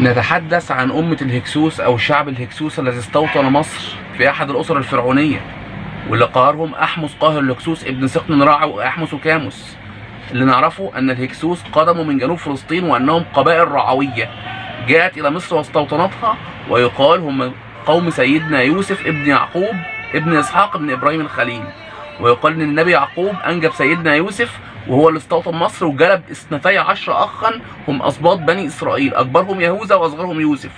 نتحدث عن أمة الهكسوس أو شعب الهكسوس الذي استوطن مصر في أحد الأسر الفرعونية واللي قهرهم أحمس قاهر الهكسوس ابن سقن رع وأحمس وكاموس اللي نعرفه أن الهكسوس قدموا من جنوب فلسطين وأنهم قبائل رعوية جاءت إلى مصر واستوطنتها ويقال هم قوم سيدنا يوسف ابن يعقوب ابن إسحاق ابن إبراهيم الخليل. ويقال إن النبي يعقوب أنجب سيدنا يوسف وهو اللي استوطن مصر وجلب اثنتي عشر اخا هم اسباط بني إسرائيل. أكبرهم يهوذا وأصغرهم يوسف.